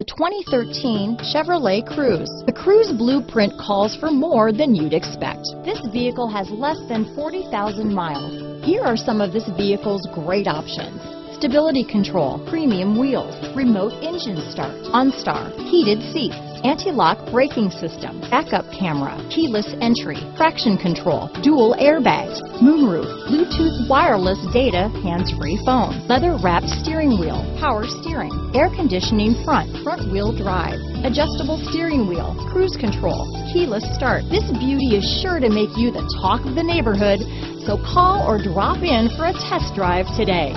The 2013 Chevrolet Cruze. The Cruze blueprint calls for more than you'd expect. This vehicle has less than 40,000 miles. Here are some of this vehicle's great options. Stability control, premium wheels, remote engine start, OnStar, heated seats, anti-lock braking system, backup camera, keyless entry, traction control, dual airbags, moonroof, Bluetooth wireless data, hands-free phone, leather wrapped steering wheel, power steering, air conditioning front, front wheel drive, adjustable steering wheel, cruise control, keyless start. This beauty is sure to make you the talk of the neighborhood, so call or drop in for a test drive today.